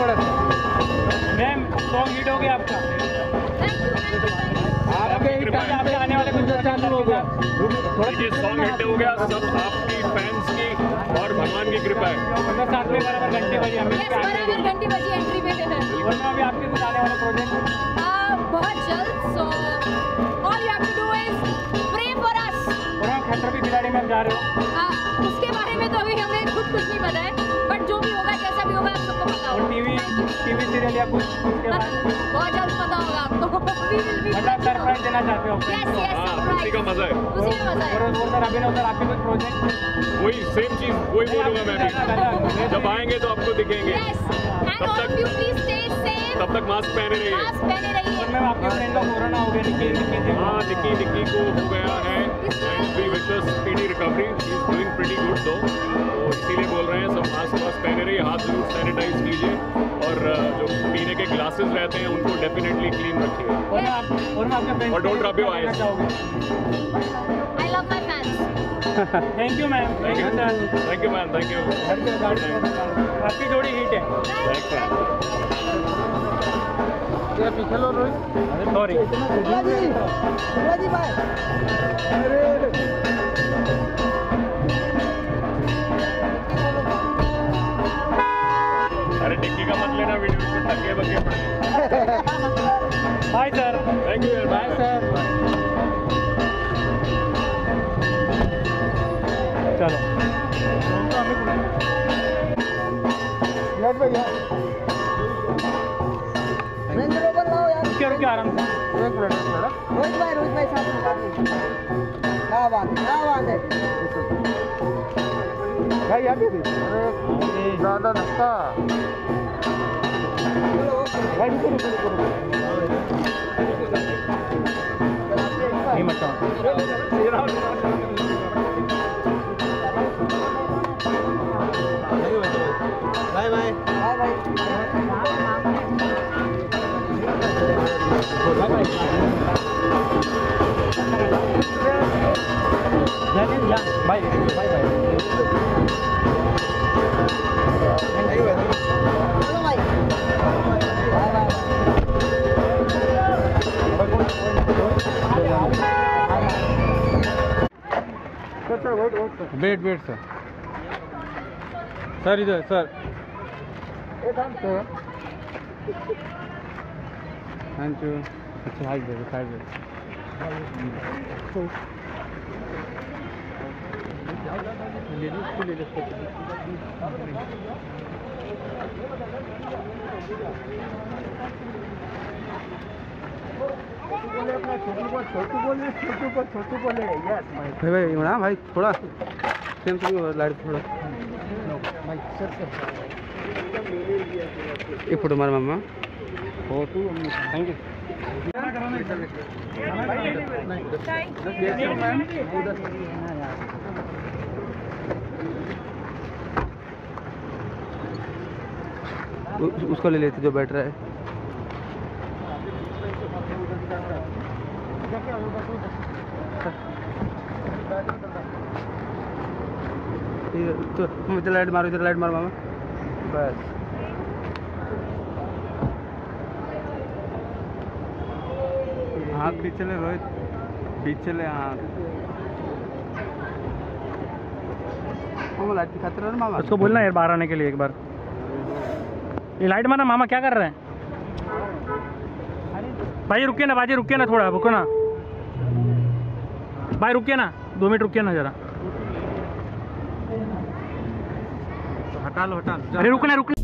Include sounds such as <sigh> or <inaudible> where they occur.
थोड़ा सा ma'am song hit हो गया आपका। आपके आपके आने वाले कुछ चालू हो गया। थोड़ा ये सॉन्ग हिट हो गया। सब आपकी फैंस की और भगवान की कृपा है। मतलब साथ में बराबर घंटे बजे हम बराबर घंटी बजी एंट्री पे है और अभी आपके कुछ आने वाले प्रोजेक्ट बहुत जल्द so all you have to do is pray for us और हम खतरों की खिलाड़ी में जा रहे हो। उसके बारे में तो अभी हमें कुछ नहीं पता है बट जो भी होगा जैसा भी होगा आप सबको पता होगा। टीवी टीवी सीरियल या कुछ उसके बाद? बहुत जल्द पता होगा आपको। <laughs> We will be मतलब सरप्राइज़ देना चाहते हो Yes, yes, हाँ. उसी का मज़ा है। उसी में मज़ा और है। वो सर अभी ना सर आपके कुछ प्रोजेक्ट वही सेम चीज़ वही बोलूँगा मैं भी। जब आएँगे तो आपको दिखेंगे। यस एंड तब ऑल तक- of you please stay safe तब तक मास्क पहने रहिए। मास्क पहने रहिए। और मैम आपके फ्रेंड का कोरोना हो गया निकी निकी हाँ निकी निकी को हो गया है। And we wishes speedy recovery पीने रहते हैं उनको डेफिनेटली क्लीन रखिए। और मैं आप और मैं आपके फ्रेंड और don't rub your eyes. I love my fans thank you ma'am thank you sir thank you ma'am thank you आपकी जोड़ी हिट है। थैंक्स तेरा पीछे लो रोहित। सॉरी अरे। टिक्की का मत लेना वीडियो में टके बके bye sir thank you bye sir चलो लेट भैया रुकिए रुकिए आराम से। एक मिनट एक मिनट। रोहित भाई रोहित भाई साथ में। क्या बात क्या बात है। भाई अरे ज़्यादा धक्का भाई रुको रुको रुको। Ini macam. Bye bye. Bye bye. Bye bye. Bye bye. Sir wait wait sir sir इधर सर थैंक यू अच्छा हाइट दे साइड दे ले लो इसको ले लो छोटू बोले भाई भाई भाई भाई, थोड़ा। सेम सेम लाइट थोड़ा। एक फ़ोटो मार मामा। फ़ोटो थैंक यू उसको ले लेते जो बैठ रहा है इधर- तो तुम इधर लाइट मारो इधर लाइट मारो मामा। बस। हाथ पीछे ले रोहित। पीछे ले हाथ मामा लाइट दिखाते रहो मामा? उसको बोलना यार बाहर आने के लिए एक बार। ये लाइट मारना मामा क्या कर रहे हैं? भाई रुकिए ना बाजी रुकिए ना थोड़ा रुको ना। भाई रुकिए ना दो मिनट रुकिए ना जरा। हटा लो हटा लो अरे रुकना रुकना।